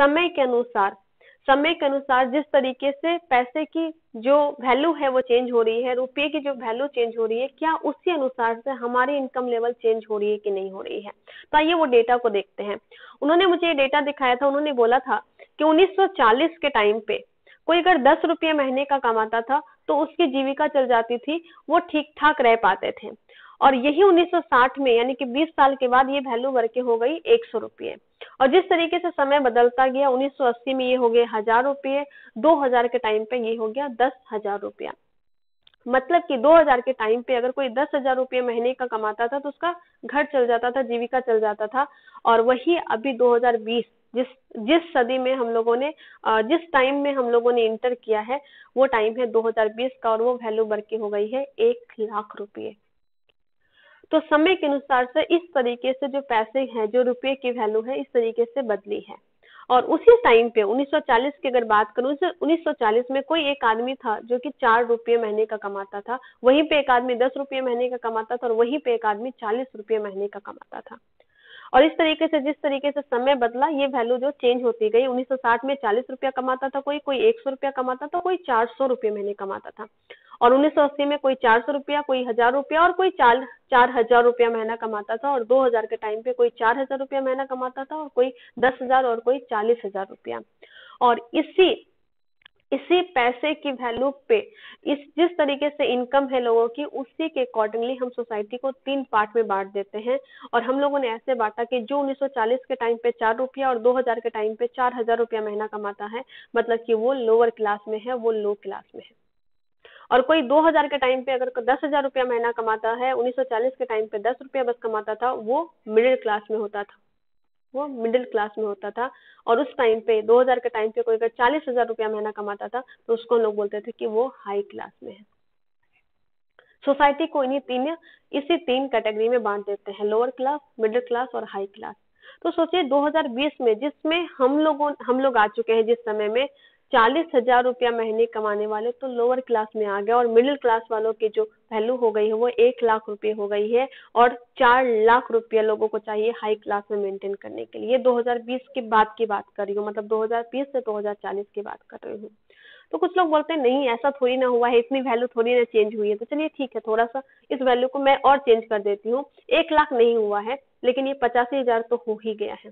समय के अनुसार, समय के अनुसार जिस तरीके से पैसे की जो वैल्यू है वो चेंज हो रही है, रुपये की जो वैल्यू चेंज हो रही है, क्या उसी अनुसार से हमारी इनकम लेवल चेंज हो रही है कि नहीं हो रही है? तो आइए वो डेटा को देखते हैं। उन्होंने मुझे ये डेटा दिखाया था, उन्होंने बोला था कि 1940 के टाइम पे कोई अगर दस रुपये महीने का कमाता था तो उसकी जीविका चल जाती थी, वो ठीक ठाक रह पाते थे। और यही 1960 में, यानी कि 20 साल के बाद ये वैल्यू बढ़ के हो गई एक सौ रुपये। और जिस तरीके से समय बदलता गया 1980 में ये हो गए हज़ार रुपये 2000 के टाइम पे ये हो गया दस हज़ार रुपया। मतलब कि 2000 के टाइम पे अगर कोई दस हज़ार रुपये महीने का कमाता था तो उसका घर चल जाता था, जीविका चल जाता था। और वही अभी 2020 जिस जिस सदी में हम लोगों ने जिस टाइम में हम लोगों ने इंटर किया है, वो टाइम है 2020 का और वो वैल्यू बढ़ के हो गई है एक लाख रुपये। तो समय के अनुसार से इस तरीके से जो पैसे हैं, जो रुपये की वैल्यू है, इस तरीके से बदली है। और उसी टाइम पे 1940 की अगर बात करूँ तो 1940 में कोई एक आदमी था, जो कि चार रुपये महीने का कमाता था, वहीं पे एक आदमी दस रुपये महीने का कमाता था और वहीं पे एक आदमी चालीस रुपये महीने का कमाता था। और इस तरीके से, जिस तरीके से समय बदला, ये वैल्यू जो चेंज होती गई 1960 में चालीस रुपया कमाता था कोई कोई एक सौ रुपया कमाता था, कोई चार सौ रुपये महीने कमाता था। और 1980 में कोई चार सौ रुपया, कोई हज़ार रुपया और कोई चार चार हज़ार रुपया महीना कमाता था और 2000 के टाइम पे कोई चार हज़ार रुपया महीना कमाता था और कोई दस हज़ार और कोई चालीस हज़ार रुपया। और इसी इसी पैसे की वैल्यू पे, इस, जिस तरीके से इनकम है लोगों की, उसी के अकॉर्डिंगली हम सोसाइटी को तीन पार्ट में बांट देते हैं। और हम लोगों ने ऐसे बांटा कि जो 1940 के टाइम पे चार रुपया और 2000 के टाइम पे चार हज़ार रुपया महीना कमाता है मतलब कि वो लोअर क्लास में है, वो लो क्लास में है। और कोई 2000 के टाइम पे अगर दस हज़ार रुपया महीना कमाता है 1940 के टाइम पे दस रुपया बस कमाता था, वो मिडिल क्लास में होता था। वो मिडिल क्लास में होता था और उस टाइम पे 2000 के टाइम पे कोई अगर चालीस हज़ार रुपया महीना कमाता था तो उसको लोग बोलते थे कि वो हाई क्लास में है। सोसाइटी को इन्हीं तीन, इसी तीन कैटेगरी में बांट देते हैं लोअर क्लास मिडिल क्लास और हाई क्लास तो सोचिए 2020 में जिसमें हम लोगों, हम लोग आ चुके हैं जिस समय में चालीस हज़ार रुपया महीने कमाने वाले तो लोअर क्लास में आ गए और मिडिल क्लास वालों की जो वैल्यू हो गई है वो एक लाख रुपए हो गई है और चार लाख रुपया लोगों को चाहिए हाई क्लास में मेंटेन करने के लिए। 2020 के बाद की बात कर रही हूँ मतलब 2020 से 2040 की बात कर रही हूँ। तो कुछ लोग बोलते हैं, नहीं, ऐसा थोड़ी ना हुआ है, इतनी वैल्यू थोड़ी ना चेंज हुई है। तो चलिए ठीक है, थोड़ा सा इस वैल्यू को मैं और चेंज कर देती हूँ। एक लाख नहीं हुआ है, लेकिन ये पचासी हज़ार तो हो ही गया है।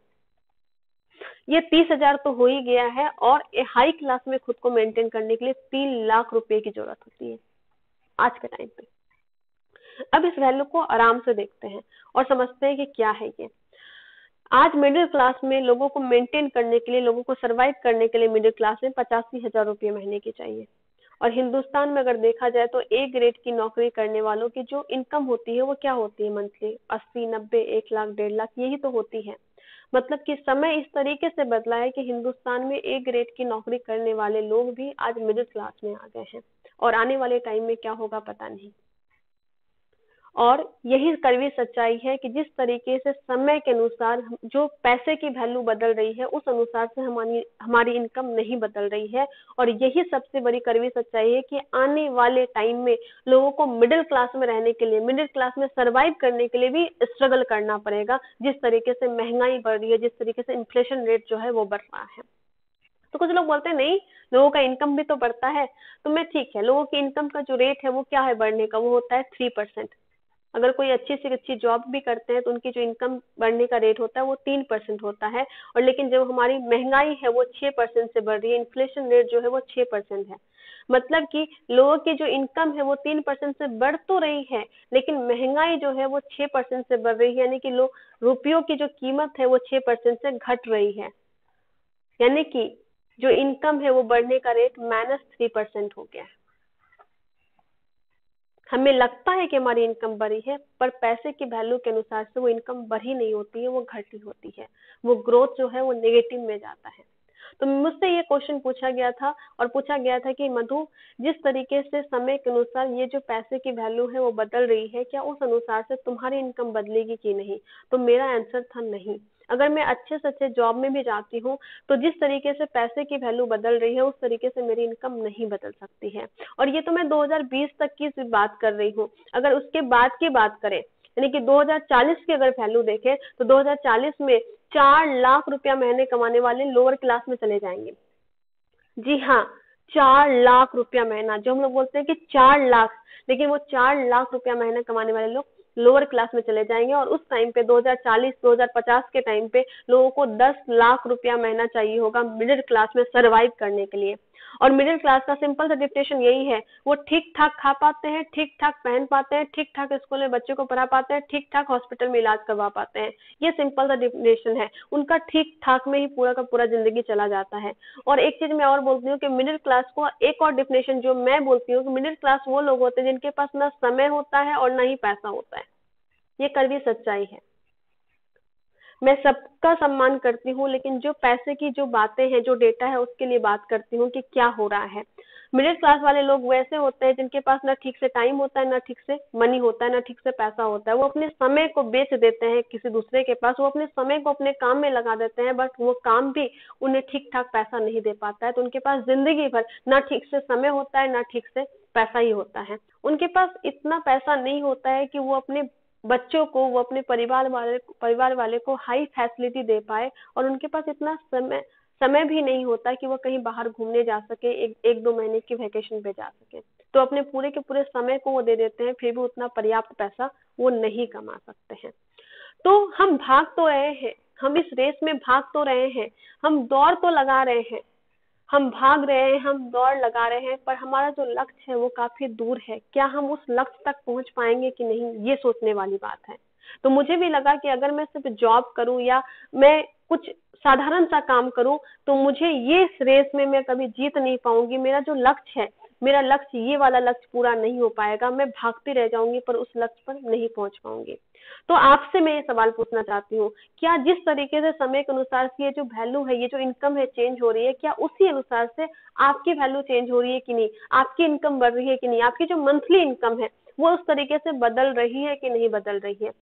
ये तीस हज़ार तो हो ही गया है और हाई क्लास में खुद को मेंटेन करने के लिए तीन लाख रुपए की ज़रूरत होती है आज के टाइम पे। अब इस वैल्यू को आराम से देखते हैं और समझते हैं कि क्या है ये। आज मिडिल क्लास में लोगों को मेंटेन करने के लिए, लोगों को सरवाइव करने के लिए मिडिल क्लास में पचासी हज़ार रुपये महीने की चाहिए। और हिंदुस्तान में अगर देखा जाए तो ए ग्रेड की नौकरी करने वालों की जो इनकम होती है वो क्या होती है मंथली अस्सी, नब्बे, एक लाख, डेढ़ लाख, यही तो होती है। मतलब कि समय इस तरीके से बदला है कि हिंदुस्तान में ए ग्रेड की नौकरी करने वाले लोग भी आज मिडिल क्लास में आ गए हैं। और आने वाले टाइम में क्या होगा पता नहीं। और यही कड़वी सच्चाई है कि जिस तरीके से समय के अनुसार जो पैसे की वैल्यू बदल रही है, उस अनुसार से हमारी हमारी इनकम नहीं बदल रही है। और यही सबसे बड़ी कड़वी सच्चाई है कि आने वाले टाइम में लोगों को मिडिल क्लास में रहने के लिए मिडिल क्लास में सरवाइव करने के लिए भी स्ट्रगल करना पड़ेगा, जिस तरीके से महँगाई बढ़ रही है, जिस तरीके से इन्फ्लेशन रेट जो है वो बढ़ रहा है। तो कुछ लोग बोलते हैं, नहीं, लोगों का इनकम भी तो बढ़ता है। तो मैं, ठीक है, लोगों की इनकम का जो रेट है वो क्या है बढ़ने का? वो होता है थ्री परसेंट अगर कोई अच्छी से अच्छी जॉब भी करते हैं तो उनकी जो इनकम बढ़ने का रेट होता है, वो तीन परसेंट होता है। और लेकिन जब हमारी महँगाई है, वो छह परसेंट से बढ़ रही है इन्फ्लेशन रेट जो है, वो छह परसेंट है। मतलब कि लोगों की जो इनकम है, वो तीन परसेंट से बढ़ तो रही है, लेकिन महँगाई जो है, वो छह परसेंट से बढ़ रही है, यानी कि लोग रुपयों की जो कीमत है, वो छह परसेंट से घट रही है। यानी कि जो इनकम है, वो बढ़ने का रेट माइनस थ्री परसेंट हो गया है। हमें लगता है कि हमारी इनकम बढ़ी है, पर पैसे की वैल्यू के अनुसार से वो इनकम बढ़ी नहीं होती है, वो घटी होती है। वो ग्रोथ जो है वो नेगेटिव में जाता है। तो मुझसे ये क्वेश्चन पूछा गया था और पूछा गया था कि मधु, जिस तरीके से समय के अनुसार ये जो पैसे की वैल्यू है वो बदल रही है, क्या उस अनुसार से तुम्हारी इनकम बदलेगी कि नहीं? तो मेरा आंसर था नहीं। अगर मैं अच्छे से अच्छे जॉब में भी जाती हूँ तो जिस तरीके से पैसे की वैल्यू बदल रही है, उस तरीके से मेरी इनकम नहीं बदल सकती है। और ये तो मैं 2020 तक की बात कर रही हूँ। अगर उसके बाद की बात करें, यानी कि 2040 की अगर वैल्यू देखें तो 2040 में चार लाख रुपया महीने कमाने वाले लोअर क्लास में चले जाएँगे। जी हाँ चार लाख रुपया महीना, जो हम लोग बोलते हैं कि चार लाख, लेकिन वो चार लाख रुपया महीना कमाने वाले लोग लोअर क्लास में चले जाएँगे और उस टाइम पे 2040 2050 के टाइम पे लोगों को 10 लाख रुपया महीना चाहिए होगा मिडिल क्लास में सरवाइव करने के लिए। और मिडिल क्लास का सिंपल सा डिफिनेशन यही है, वो ठीक ठाक खा पाते हैं ठीक ठाक पहन पाते हैं ठीक ठाक स्कूल में बच्चों को पढ़ा पाते हैं ठीक ठाक हॉस्पिटल में इलाज करवा पाते हैं। ये सिंपल सा डिफिनेशन है। उनका ठीक ठाक में ही पूरा का पूरा ज़िंदगी चला जाता है। और एक चीज़ मैं और बोलती हूँ कि मिडिल क्लास को एक और डिफिनेशन जो मैं बोलती हूँ कि मिडिल क्लास वो लोग होते हैं जिनके पास ना समय होता है और ना ही पैसा होता है। ये कड़वी सच्चाई है। मैं सबका सम्मान करती हूँ, लेकिन जो पैसे की जो बातें हैं, जो डेटा है, उसके लिए बात करती हूँ कि क्या हो रहा है। मिडिल क्लास वाले लोग वैसे होते हैं, जिनके पास ना ठीक से टाइम होता है, ना ठीक से मनी होता है, ना ठीक से पैसा होता है। वो अपने समय को बेच देते हैं किसी दूसरे के पास, वो अपने समय को अपने काम में लगा देते हैं, बट वो काम भी उन्हें ठीक ठाक पैसा नहीं दे पाता है। तो उनके पास ज़िंदगी भर ना ठीक से समय होता है, ना ठीक से पैसा ही होता है। उनके पास इतना पैसा नहीं होता है कि वो अपने बच्चों को, वो अपने परिवार वाले परिवार वाले को हाई फैसिलिटी दे पाए और उनके पास इतना समय समय भी नहीं होता कि वो कहीं बाहर घूमने जा सके, एक एक दो महीने की वैकेशन पे जा सके। तो अपने पूरे के पूरे समय को वो दे देते हैं, फिर भी उतना पर्याप्त पैसा वो नहीं कमा सकते हैं। तो हम भाग तो रहे हैं, हम इस रेस में भाग तो रहे हैं, हम दौड़ तो लगा रहे हैं हम भाग रहे हैं, हम दौड़ लगा रहे हैं, पर हमारा जो लक्ष्य है वो काफ़ी दूर है। क्या हम उस लक्ष्य तक पहुँच पाएँगे कि नहीं, ये सोचने वाली बात है। तो मुझे भी लगा कि अगर मैं सिर्फ़ जॉब करूँ या मैं कुछ साधारण सा काम करूँ तो मुझे ये इस रेस में मैं कभी जीत नहीं पाऊँगी। मेरा जो लक्ष्य है, मेरा लक्ष्य ये वाला लक्ष्य पूरा नहीं हो पाएगा। मैं भागती रह जाऊँगी, पर उस लक्ष्य पर नहीं पहुँच पाऊँगी। तो आपसे मैं ये सवाल पूछना चाहती हूँ, क्या जिस तरीके से समय के अनुसार ये जो वैल्यू है, ये जो इनकम है चेंज हो रही है, क्या उसी अनुसार से आपकी वैल्यू चेंज हो रही है कि नहीं? आपकी इनकम बढ़ रही है कि नहीं? आपकी जो मंथली इनकम है, वो उस तरीके से बदल रही है कि नहीं बदल रही है?